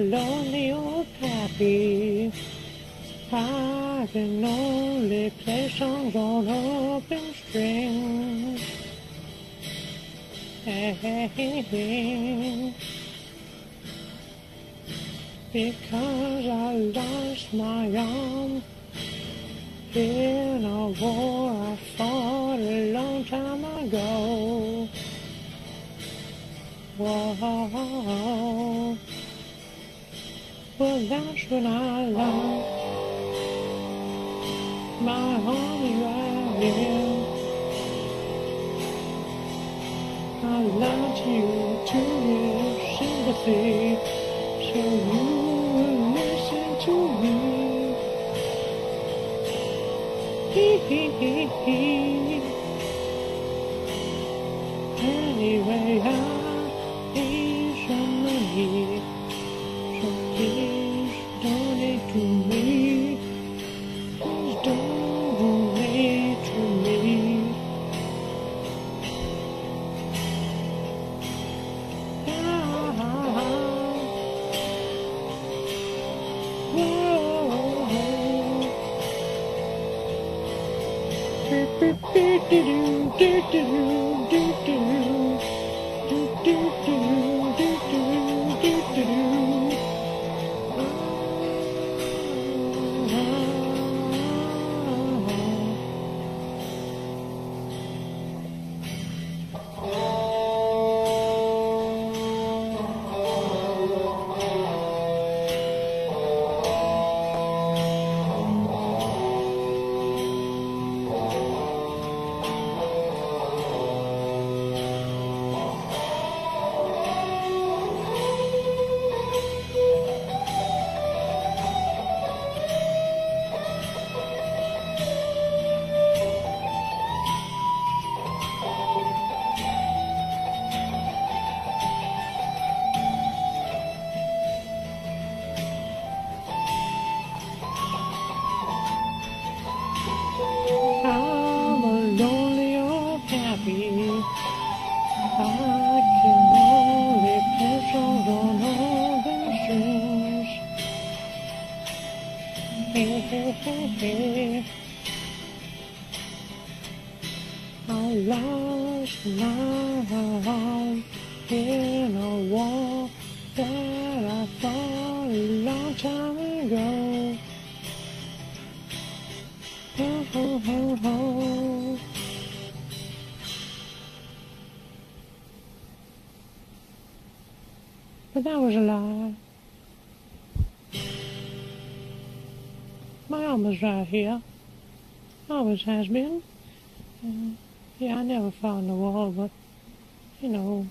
lonely old pappy. I can only play songs on open strings. Because I lost my arm in a war I fought a long time ago. Whoa. Well, that's when I learned my army right here. I learned you to give sympathy, so you will listen to me. Hee hee hee hee. Anyway, I I'm Hey. I lost my arm in a war that I fought a long time ago. Ho, ho, ho, ho. But that was a lie. My arm was right here. Always has been. Uh, yeah, I never in the war, but, you know,